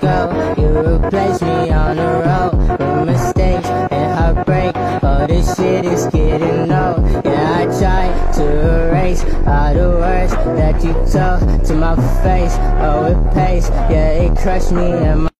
go. You replace me on the road with mistakes and heartbreak. All this shit is getting old. Yeah, I try to erase all the words that you told to my face. Oh, it pays. Yeah, it crushed me and my.